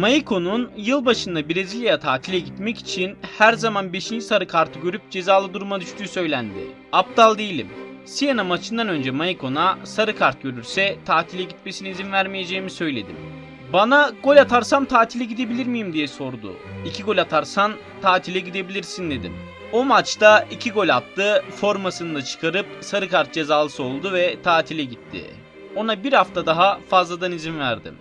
Maiko'nun yılbaşında Brezilya'ya tatile gitmek için her zaman 5. sarı kartı görüp cezalı duruma düştüğü söylendi. Aptal değilim. Siena maçından önce Maikon'a sarı kart görürse tatile gitmesine izin vermeyeceğimi söyledim. Bana gol atarsam tatile gidebilir miyim diye sordu. İki gol atarsan tatile gidebilirsin dedim. O maçta iki gol attı, formasını da çıkarıp sarı kart cezalısı oldu ve tatile gitti. Ona bir hafta daha fazladan izin verdim.